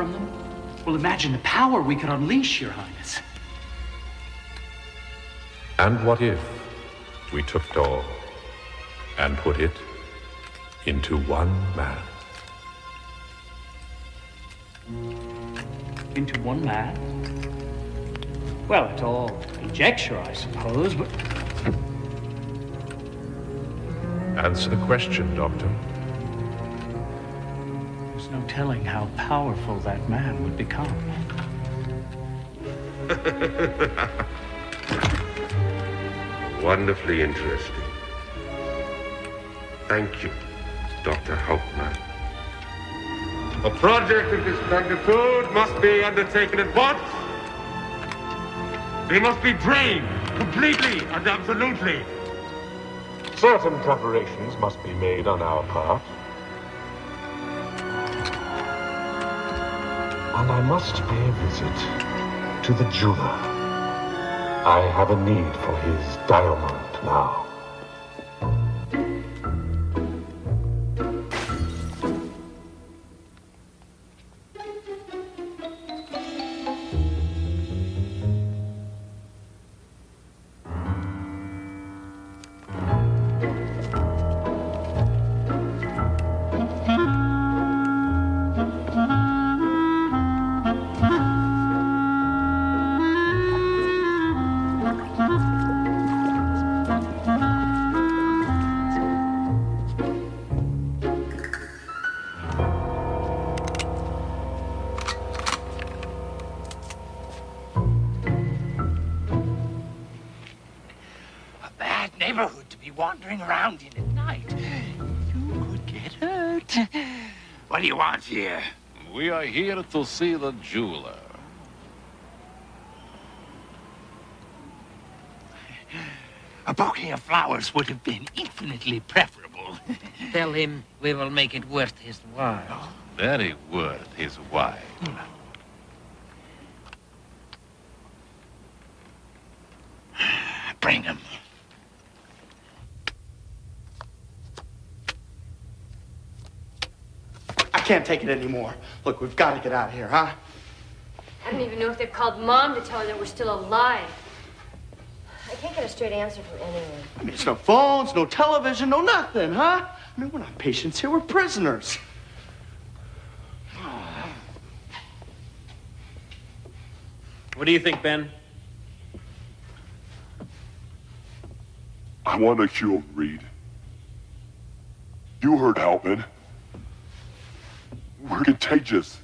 from them? Well, imagine the power we could unleash, Your Highness. And what if we took Dahl and put it into one man? Into one man? Well, it's all conjecture, I suppose, but Answer the question, Doctor. There's no telling how powerful that man would become. Wonderfully interesting. Thank you, Dr. Hauptmann. A project of this magnitude must be undertaken at once. They must be drained completely and absolutely. Certain preparations must be made on our part. I must pay a visit to the jeweler. I have a need for his diamond now. Around in at night. You could get hurt. What do you want here? We are here to see the jeweler. A bouquet of flowers would have been infinitely preferable. Tell him we will make it worth his while. Oh. Very worth his while. Bring him. Can't take it anymore. Look, we've got to get out of here, huh? I don't even know if they've called Mom to tell her that we're still alive. I can't get a straight answer from anyone. I mean, it's no phones, no television, no nothing, huh? I mean, we're not patients here, we're prisoners. What do you think, Ben? I want to kill Reed. You heard Halpin. We're contagious.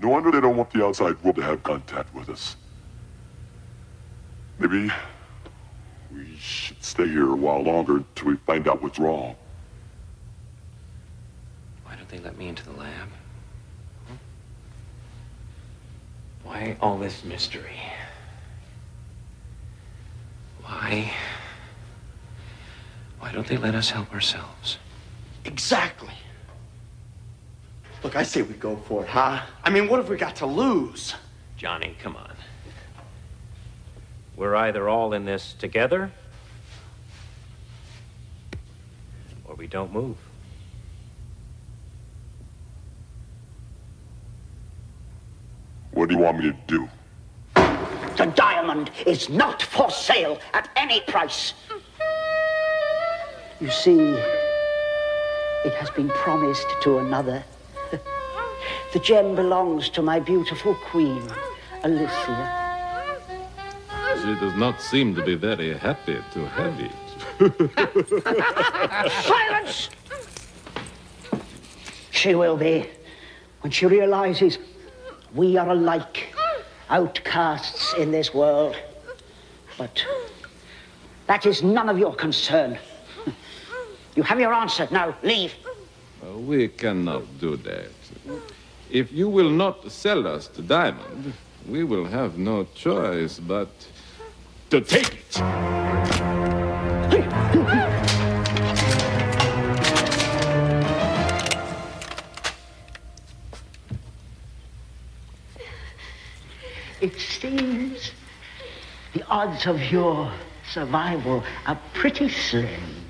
No wonder they don't want the outside world to have contact with us. Maybe we should stay here a while longer until we find out what's wrong. Why don't they let me into the lab? Huh? Why all this mystery? Why? Why don't they let us help ourselves? Exactly. Look, I say we go for it, huh? I mean, what have we got to lose? Johnny, come on. We're either all in this together, or we don't move. What do you want me to do? The diamond is not for sale at any price. You see, it has been promised to another. The gem belongs to my beautiful queen, Alicia. She does not seem to be very happy to have it. Silence! She will be when she realizes we are alike outcasts in this world. But that is none of your concern. You have your answer. Now, leave. Uh, We cannot do that. If you will not sell us the diamond, we will have no choice but to take it. It seems the odds of your survival are pretty slim.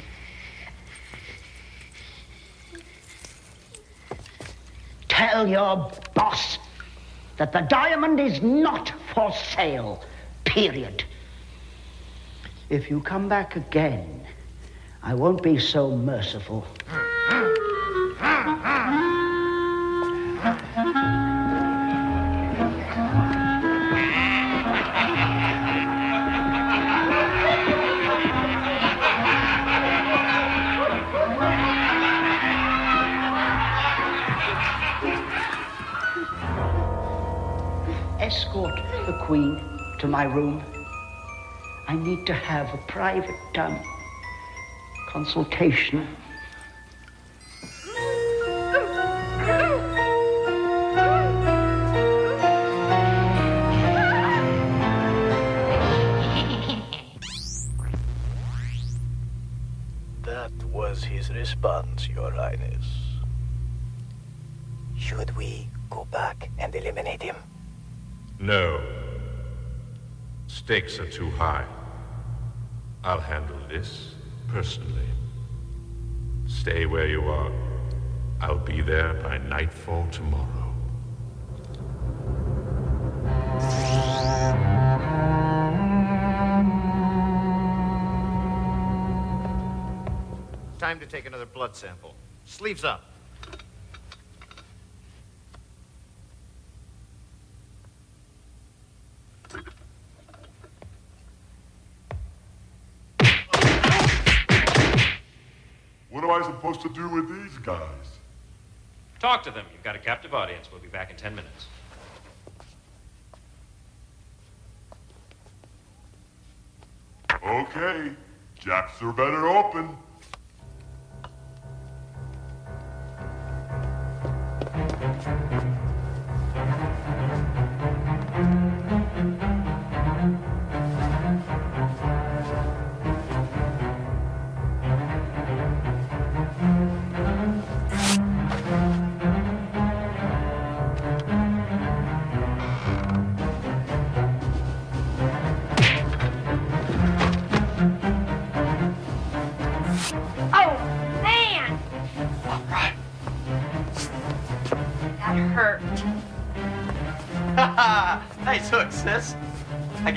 Tell your boss that the diamond is not for sale. Period. If you come back again, I won't be so merciful. To my room. I need to have a private um, consultation. That was his response, Your Highness. Should we go back and eliminate him? No. Stakes are too high. I'll handle this personally. Stay where you are. I'll be there by nightfall tomorrow. Time to take another blood sample. Sleeves up. What am I supposed to do with these guys? Talk to them. You've got a captive audience. We'll be back in ten minutes. Okay, Japs are better open.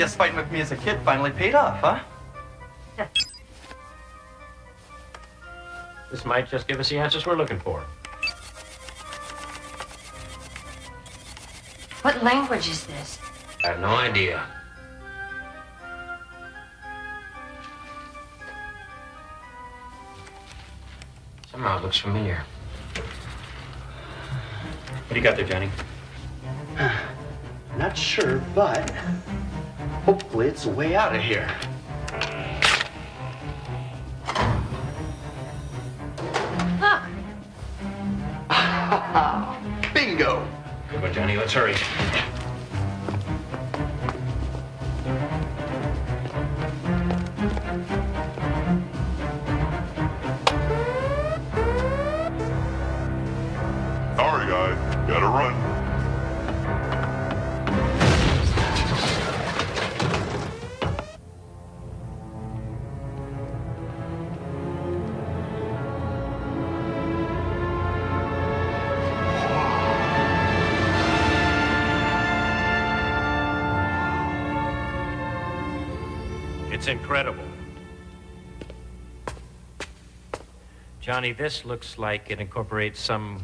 Guess fighting with me as a kid finally paid off, huh? This might just give us the answers we're looking for. What language is this? I have no idea. Somehow it looks familiar. What do you got there, Johnny? Not sure, but hopefully it's a way out of here. Look, Bingo! Good one, Johnny. Let's hurry. It's incredible. Johnny, this looks like it incorporates some.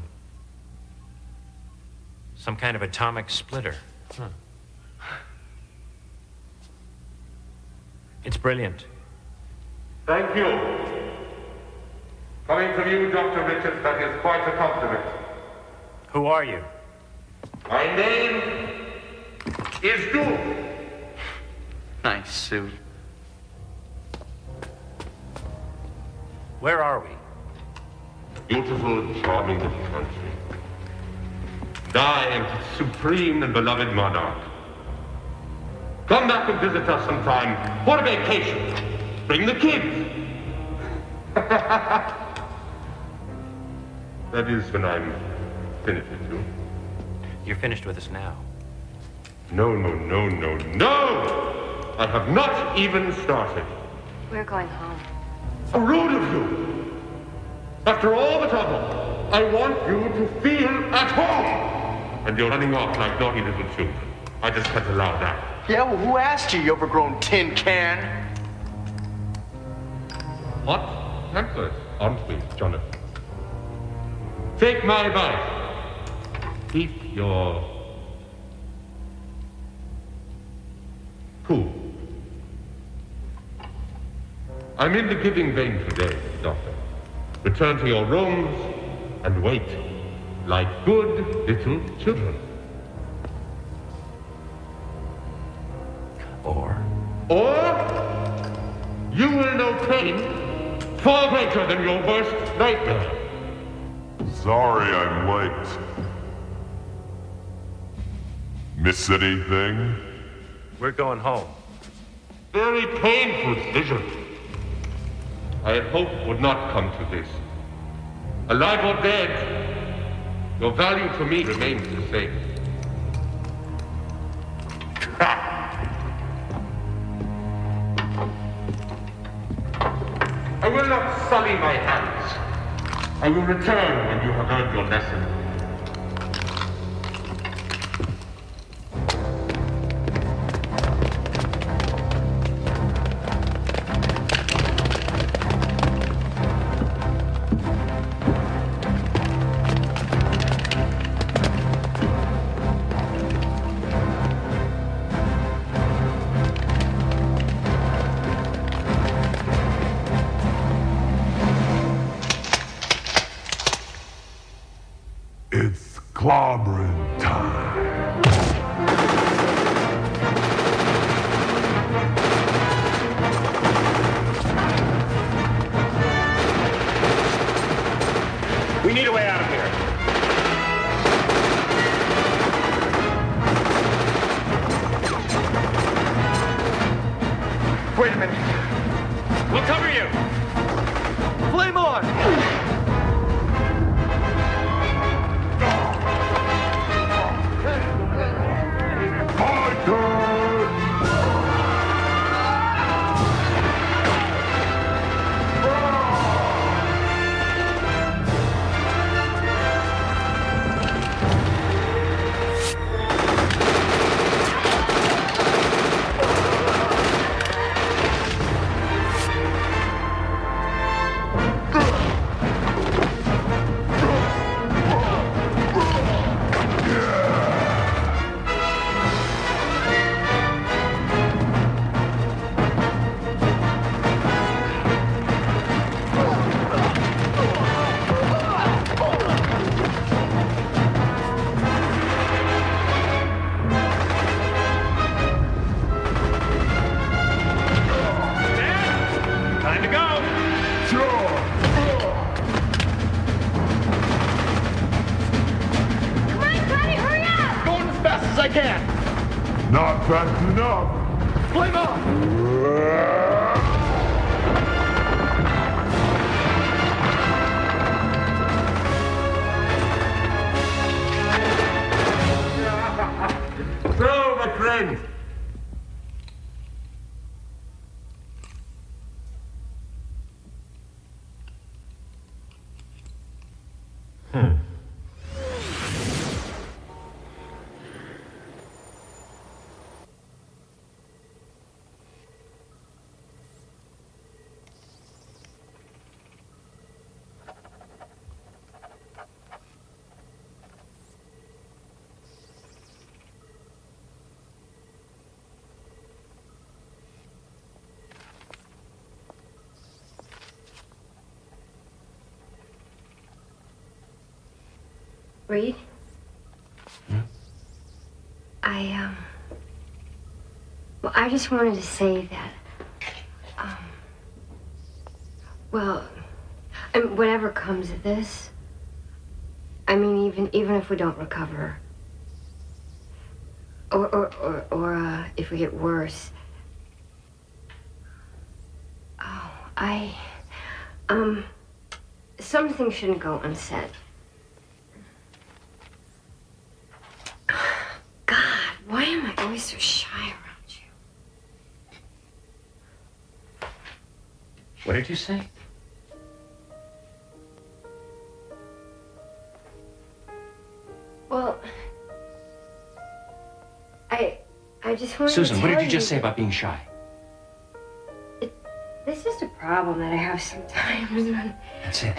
some kind of atomic splitter. Huh. It's brilliant. Thank you. Coming from you, Dr. Richards, that is quite a compliment. Who are you? My name is Doom. Nice suit. Where are we? Beautiful, charming little country. And I am its supreme and beloved monarch. Come back and visit us sometime for a vacation. Bring the kids. that is when I'm finished with you. You're finished with us now. No, no, no, no, no! I have not even started. we're going home. How rude of you! After all the trouble, I want you to feel at home. And you're running off like naughty little children. I just can't allow that. Yeah, well, who asked you, you overgrown tin can? What? Templars, aren't we, Jonathan? Take my advice. Keep your cool. I'm in the giving vein today, Doctor. Return to your rooms and wait like good little children. Or? Or you will know pain far greater than your worst nightmare. Sorry I'm late. Miss anything? We're going home. Very painful vision. I had hoped would not come to this. Alive or dead, your value to me remains the same. I will not sully my hands. I will return when you have learned your lesson. Not fast enough. Flame on! So, my friends, Reed? Hmm? I, um. Well, I just wanted to say that. Um. Well, I mean, whatever comes of this, I mean, even even if we don't recover, or or or, or uh, if we get worse, oh, I, um, some things shouldn't go unsaid. so shy around you. What did you say? Well, I, I just wanted Susan, to what did you, you just say about being shy? It, this is a problem that I have sometimes. When That's it. I